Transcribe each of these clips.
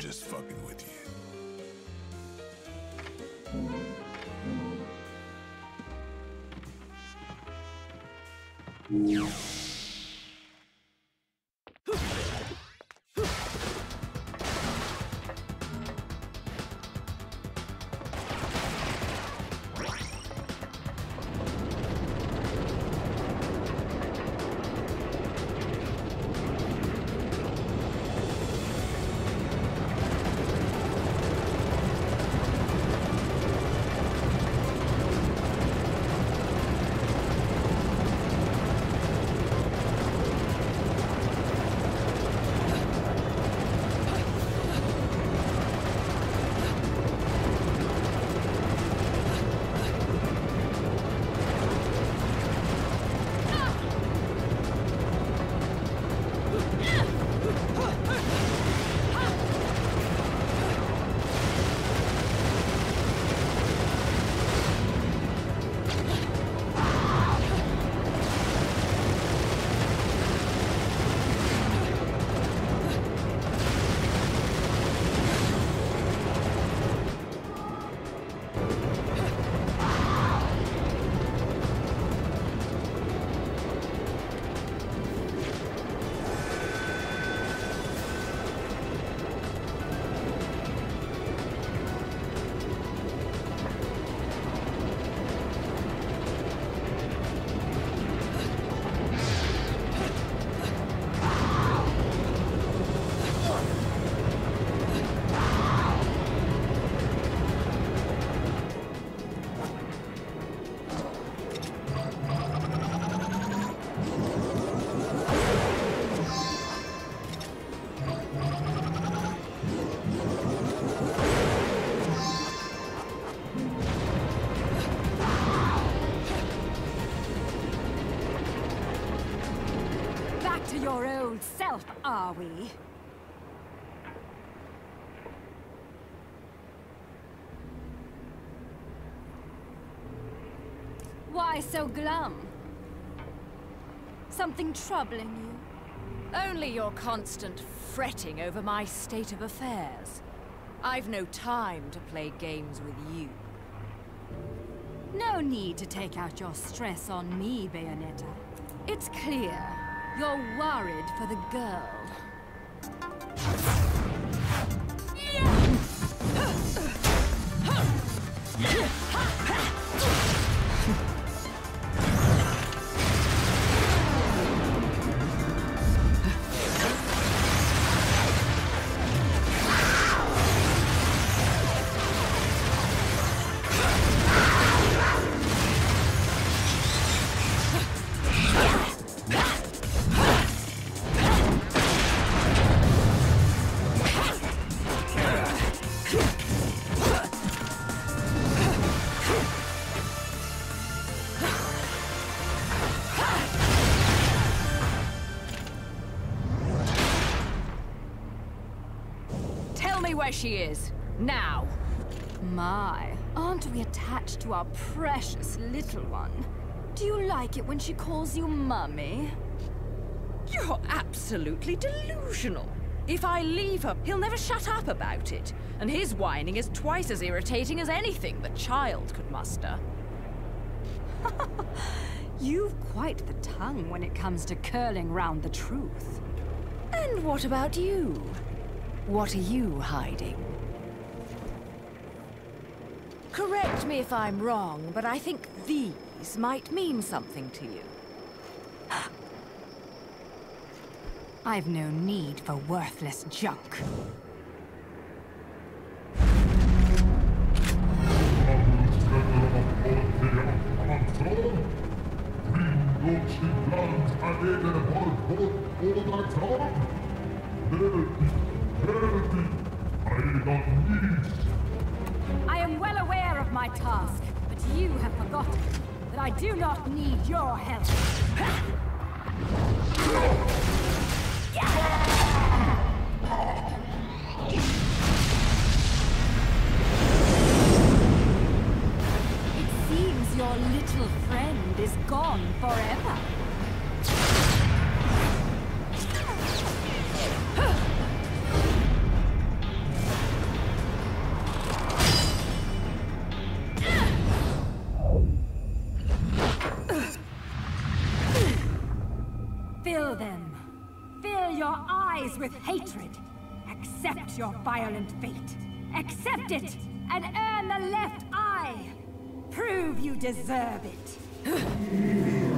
just fucking with you. are we? Why so glum? Something troubling you? Only your constant fretting over my state of affairs. I've no time to play games with you. No need to take out your stress on me, Bayonetta. It's clear you're worried for the girl. Where she is. Now. My, aren't we attached to our precious little one? Do you like it when she calls you Mummy? You're absolutely delusional. If I leave her, he'll never shut up about it. And his whining is twice as irritating as anything the child could muster. You've quite the tongue when it comes to curling round the truth. And what about you? What are you hiding? Correct me if I'm wrong, but I think these might mean something to you. I've no need for worthless junk. Need your help. Your violent fate. Accept it, and earn the left eye. Prove you deserve it.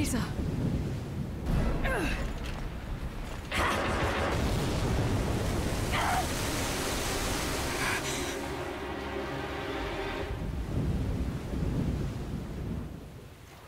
razor.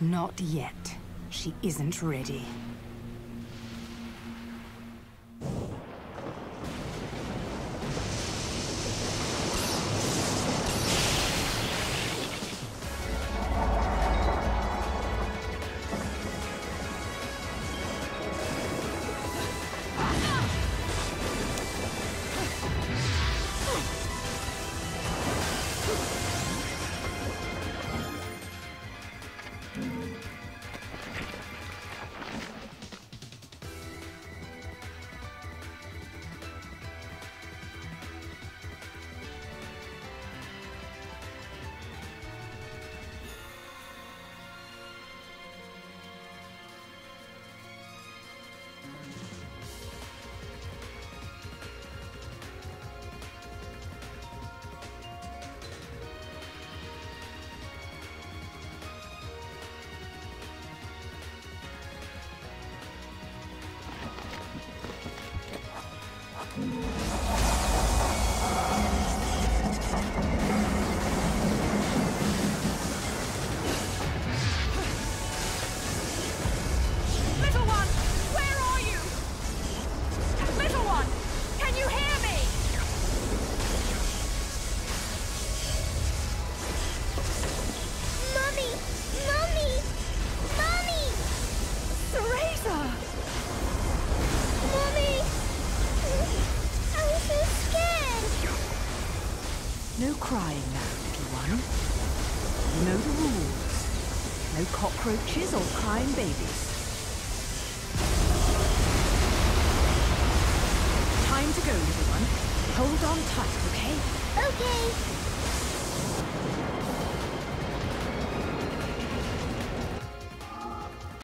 Not yet. She isn't ready. Cockroaches or